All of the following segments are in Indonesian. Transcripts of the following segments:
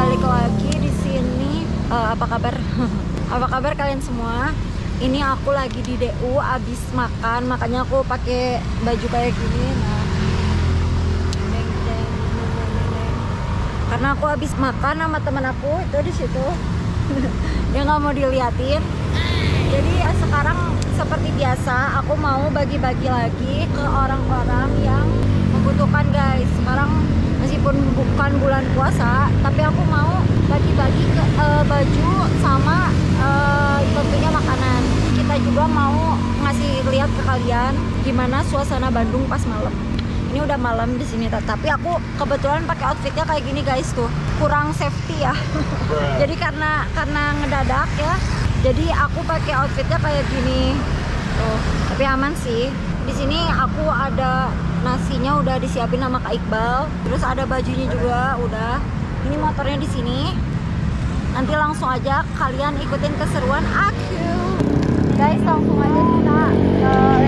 balik lagi di sini. Eh, apa kabar? apa kabar kalian semua? Ini aku lagi di DU abis makan, makanya aku pakai baju kayak gini. Nah, karena aku habis makan sama temen aku itu di situ. Dia nggak mau diliatin. Jadi eh, sekarang seperti biasa, aku mau bagi-bagi lagi ke orang-orang yang membutuhkan guys. Sekarang meskipun bukan bulan puasa, tapi aku mau bagi-bagi ke eh, baju sama eh, tentunya makanan. Kita juga mau ngasih lihat ke kalian gimana suasana Bandung pas malam. Ini udah malam di sini, tapi aku kebetulan pakai outfitnya kayak gini guys tuh, kurang safety ya. Jadi karena karena ngedadak ya, jadi aku pakai outfitnya kayak gini. Tuh, tapi aman sih. Di sini aku ada nasinya udah disiapin sama Kak Iqbal. Terus ada bajunya juga udah. Ini motornya di sini. Nanti langsung aja kalian ikutin keseruan aku. Guys, langsung aja kita ke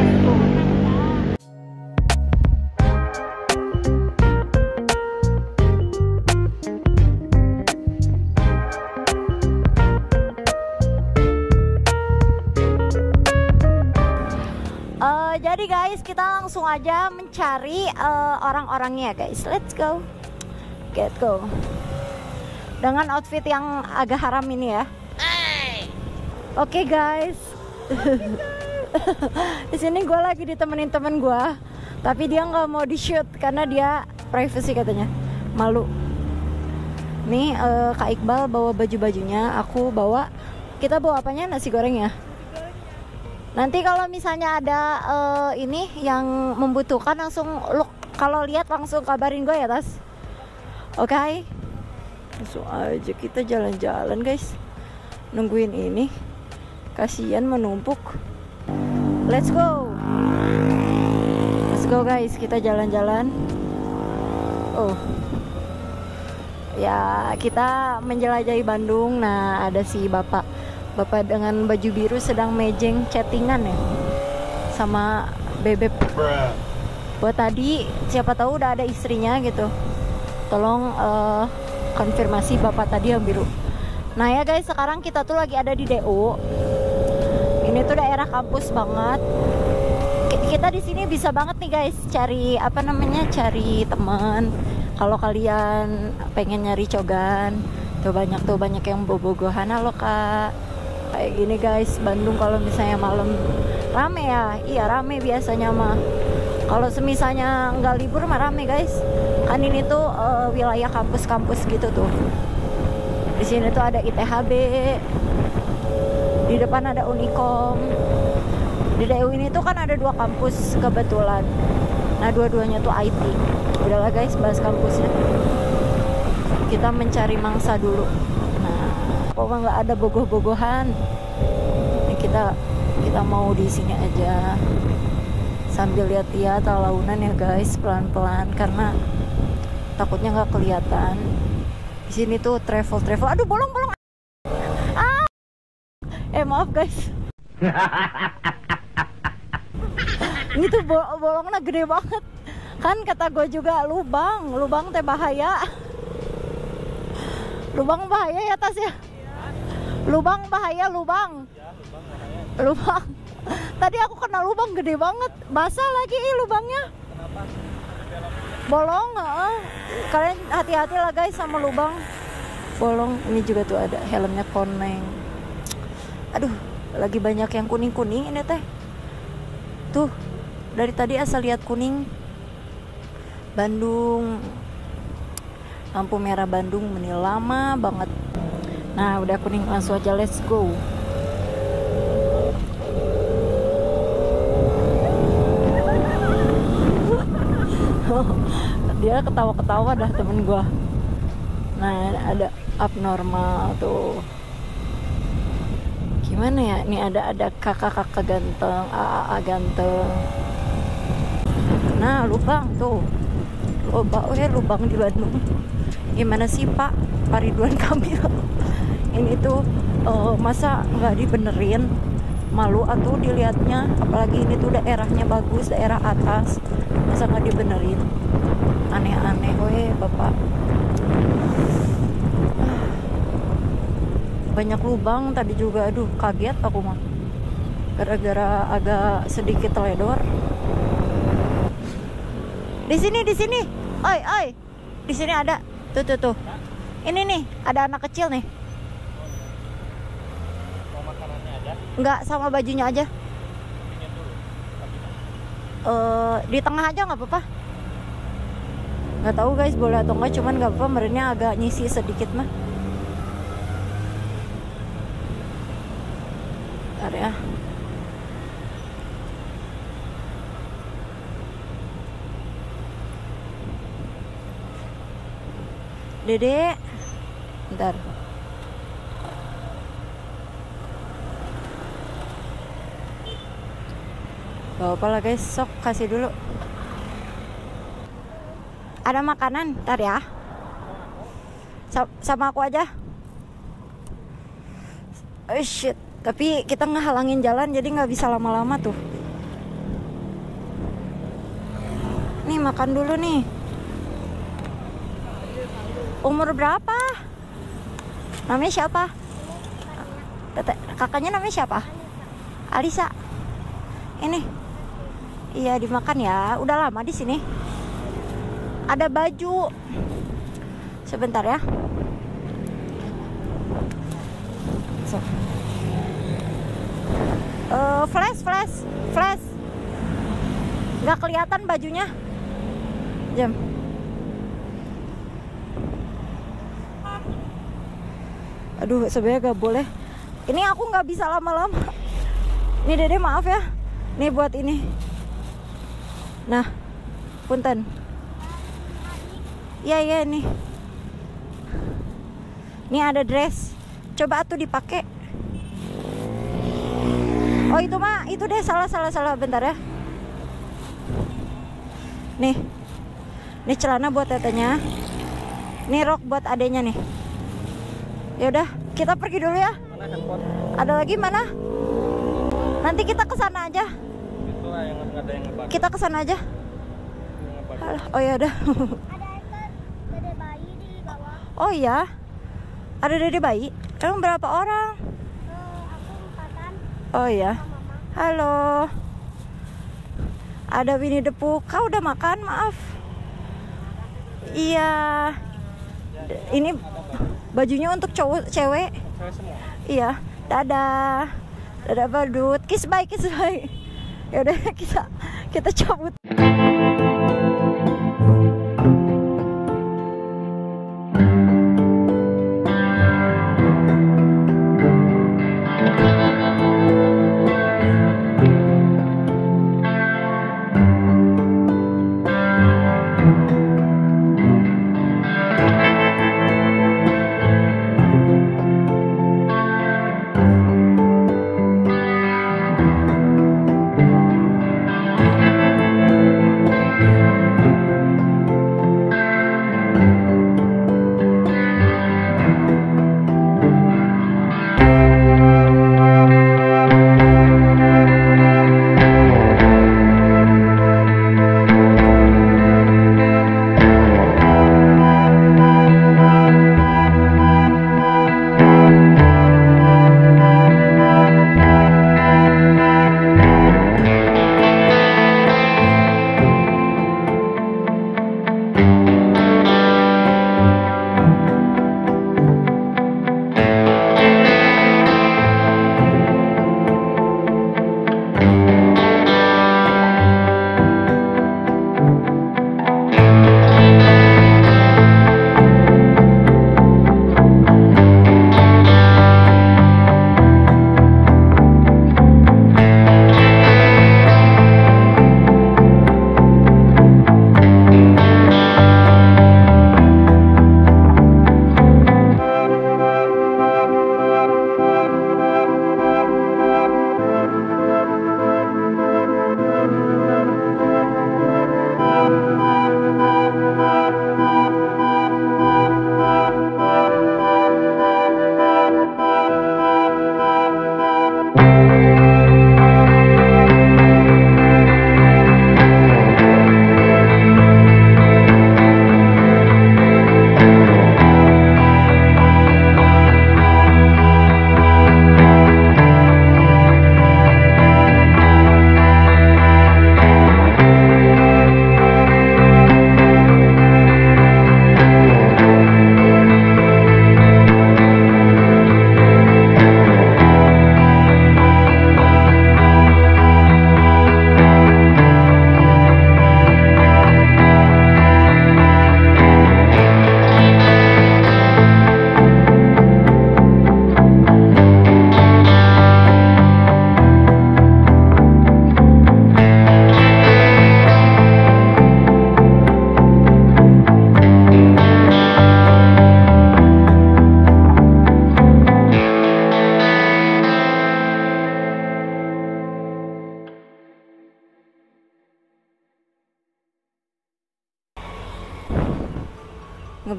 guys, kita langsung aja mencari eh, orang-orangnya guys. Let's go. Get go. Dengan outfit yang agak haram ini ya. Oke guys. di sini gue lagi ditemenin temen gue, tapi dia nggak mau di shoot karena dia privacy katanya, malu. Nih eh, Kak Iqbal bawa baju-bajunya, aku bawa. Kita bawa apanya? Nasi goreng ya. Nanti kalau misalnya ada eh, ini yang membutuhkan langsung look kalau lihat langsung kabarin gue ya tas. Oke. Langsung aja kita jalan-jalan guys. Nungguin ini. Kasihan menumpuk. Let's go. Let's go guys, kita jalan-jalan. Oh. Ya, kita menjelajahi Bandung. Nah, ada si Bapak Bapak dengan baju biru sedang mejeng chattingan ya sama bebek. Buat tadi siapa tahu udah ada istrinya gitu. Tolong eh, konfirmasi bapak tadi yang biru. Nah ya guys, sekarang kita tuh lagi ada di DO. Ini tuh daerah kampus banget. Ki- Kita di sini bisa banget nih guys cari apa namanya cari teman. Kalau kalian pengen nyari cogan, tuh banyak tuh banyak yang bobogohan halo kak kayak gini guys. Bandung kalau misalnya malam rame ya. Iya rame biasanya mah. Kalau semisalnya nggak libur mah rame guys. Kan ini tuh eh, wilayah kampus-kampus gitu tuh. Di sini tuh ada ITHB di depan ada Unikom di DU ini tuh kan ada dua kampus kebetulan. Nah dua-duanya tuh IT udahlah guys bahas kampusnya. Kita mencari mangsa dulu nah kok mah nggak ada bogoh-bogohan. Ini kita kita mau di sini aja. Sambil lihat-lihat launan ya guys pelan-pelan. Karena takutnya nggak kelihatan. Di sini tuh travel travel aduh bolong bolong ah! Eh maaf guys. Ini tuh bol- bolongnya gede banget. Kan kata gue juga lubang. Lubang teh bahaya. Lubang bahaya ya tas ya lubang bahaya lubang. Lubang tadi aku kena lubang gede banget. Basah lagi ih lubangnya. Bolong heeh. kalian hati-hati lah guys sama lubang. Bolong ini juga tuh ada helmnya koneng. Aduh lagi banyak yang kuning-kuning ini teh. Tuh dari tadi asal lihat kuning. Bandung. Lampu merah Bandung menil lama banget nah udah kuning langsung aja let's go. Dia ketawa-ketawa dah temen gua. Nah ada abnormal tuh. Gimana ya? Ini ada ada kakak-kakak ganteng AA ganteng. Nah lubang tuh. Lubang ya lubang di Bandung. Gimana sih Pak? Ridwan Kamil ini tuh eh, masa nggak dibenerin? Malu atuh dilihatnya? Apalagi ini tuh daerahnya bagus daerah atas. Masa nggak dibenerin? Aneh-aneh weh bapak. Banyak lubang tadi juga. Aduh kaget aku mah. Gara-gara agak sedikit teledor. Di sini di sini. Oi oi. Di sini ada. Tuh tuh tuh. Ini nih ada anak kecil nih Mau makanannya aja? nggak sama bajunya aja. Eh di tengah aja nggak apa-apa. Nggak tahu guys boleh atau nggak cuman nggak apa-apa agak nyisi sedikit mah. Bentar ya. Dede Bentar Gak apa lah guys, sok kasih dulu Ada makanan, ntar ya Sa- Sama aku aja Oh shit Tapi kita ngehalangin jalan jadi nggak bisa lama-lama tuh Nih makan dulu nih Umur berapa? Namanya siapa? Tete, kakaknya namanya siapa? Alisa. Ini. Iya dimakan ya. Udah lama di sini. Ada baju. Sebentar ya. So. Eh, flash, flash, flash. Gak kelihatan bajunya. Jam. Aduh, sebenarnya gak boleh. Ini aku nggak bisa lama-lama. Nih Dede maaf ya. Nih buat ini. Nah, punten. Iya iya nih. Nih ada dress. Coba tuh dipakai. Oh itu mah itu deh salah salah salah bentar ya. Nih. Nih celana buat tetenya. Nih rok buat adenya nih. Ya udah, kita pergi dulu ya. Ada lagi mana? Nanti kita ke sana aja. Itulah yang nggak ada yang ngebak. Kita ke sana aja. Oh ya udah. ada ekor gede bayi di bawah Oh ya. Ada dede bayi. Emang berapa orang? Eh, Oh ya. mama Halo. Ada Winnie the Pooh. Kau udah makan? Maaf. Iya. Ini bajunya untuk cowok cewek. Iya. Dadah. Dadah badut. Kiss bye, kiss bye. Ya udah kita kita cabut.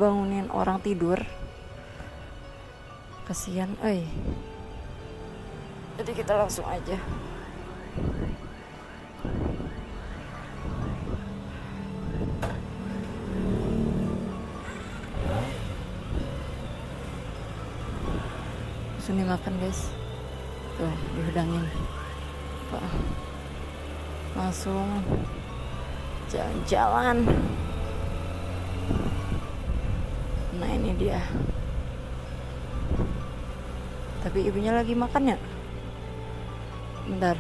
Ngebangunin orang tidur. Kasihan eh jadi kita langsung aja. Langsung dimakan guys. Tuh dihudangin. Pak. langsung jalan-jalan nah ini dia. Tapi ibunya lagi makan ya? Bentar.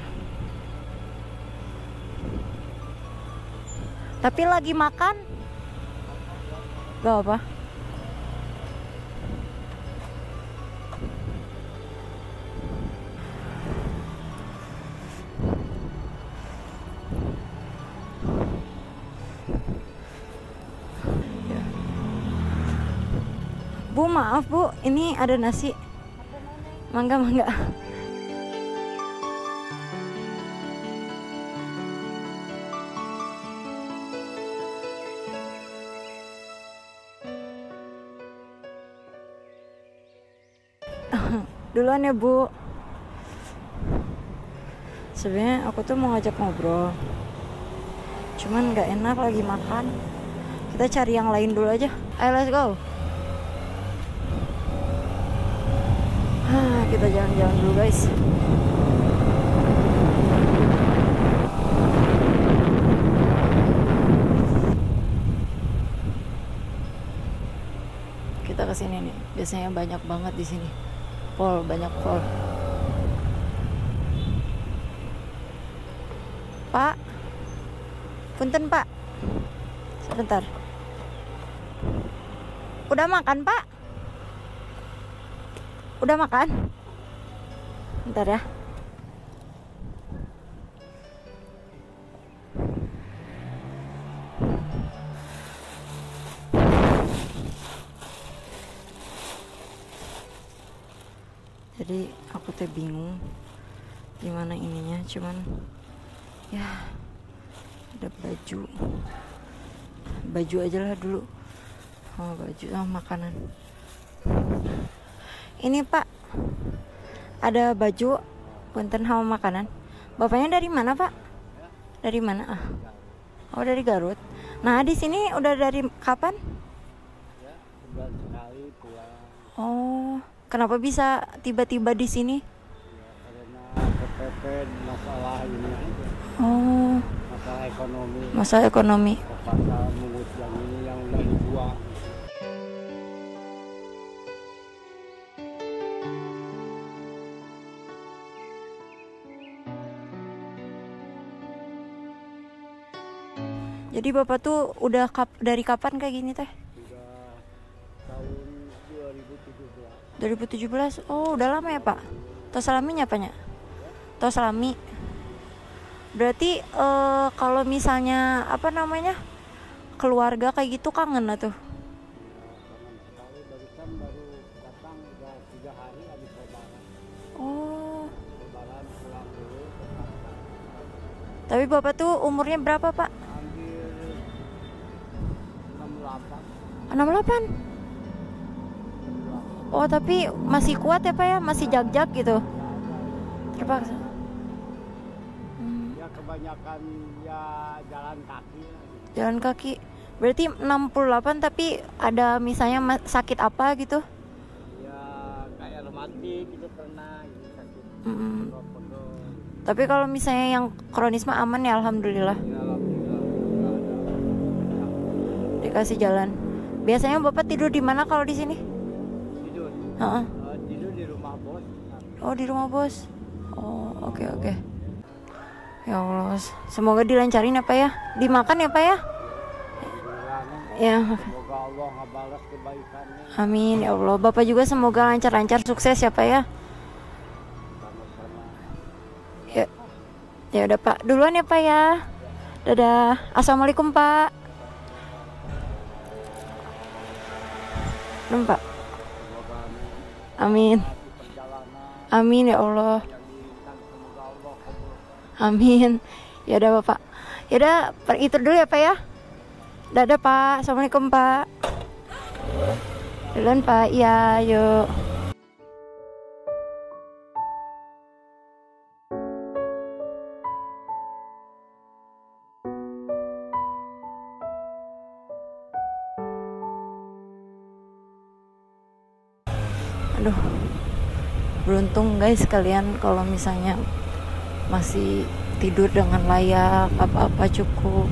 Tapi lagi makan? Gak apa Maaf bu, ini ada nasi. Mangga mangga. Duluan ya bu. Sebenarnya aku tuh mau ngajak ngobrol. Cuman nggak enak lagi makan. Kita cari yang lain dulu aja. Ayo let's go. Kita jalan-jalan dulu guys. Kita ke sini nih. Biasanya banyak banget di sini. Pol, banyak pol. Pak. Punten, Pak. Sebentar. Udah makan, Pak? Udah makan? Bentar ya. Jadi aku teh bingung gimana ininya, cuman ya ada baju. Baju aja lah dulu. Oh, baju sama makanan. Ini Pak, ada baju, punten sama makanan. Bapaknya dari mana Pak? Dari mana? Ah, oh dari Garut. Nah di sini udah dari kapan? Ya, sebulan sekali pulang. Oh, kenapa bisa tiba-tiba di sini? Ya, masalah ini. Oh, Masalah ekonomi. masalah ekonomi. Terpaksa mengut yang ini yang udah dibuang. Jadi bapak tuh udah kap dari kapan kayak gini teh? Sudah tahun 2017. 2017. Oh, udah lama ya pak? Tos salaminya apanya? Tos salami. Berarti eh, kalau misalnya apa namanya keluarga kayak gitu kangen lah tuh. Udah. Oh, tapi bapak tuh umurnya berapa pak? Hampir 68. 68. Oh, tapi masih kuat ya pak ya? Masih jag-jag gitu? Terpaksa. Hmm, Ya kebanyakan ya jalan kaki jalan kaki. Berarti 68 tapi ada misalnya sakit apa gitu? Ya kayak rematik gitu pernah gitu sakit. Mm-mm. Pondok-pondok. Tapi kalau misalnya yang kronis mah aman ya alhamdulillah Ya dikasih jalan. Biasanya bapak tidur di mana kalau di sini? tidur. Heeh. Eh, tidur di rumah bos. Oh di rumah bos. Oh oke oke. Ya Allah, semoga dilancarin ya pak ya. Dimakan ya pak ya. Ya, Semoga Allah ngebalas kebaikannya amin ya Allah. Bapak juga semoga lancar-lancar sukses ya pak ya. Ya, ya udah pak. Duluan ya pak ya. Dadah. Assalamualaikum pak. Semoga Amin. Amin ya Allah. Amin. Ya udah Bapak. Ya udah itu dulu ya Pak ya. Dadah Pak. Assalamualaikum Pak. Duluan Pak, iya yuk. Guys kalian kalau misalnya masih tidur dengan layak apa-apa cukup.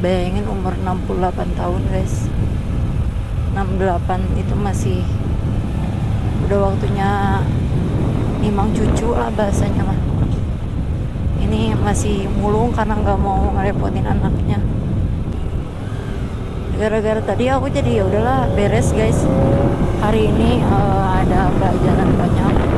Bayangin umur 68 tahun guys. 68 itu masih udah waktunya nimang cucu lah bahasanya lah. Ini masih mulung karena nggak mau ngerepotin anaknya. Gara-gara tadi aku jadi ya udahlah beres guys. Hari ini eh, ada pelajaran banyak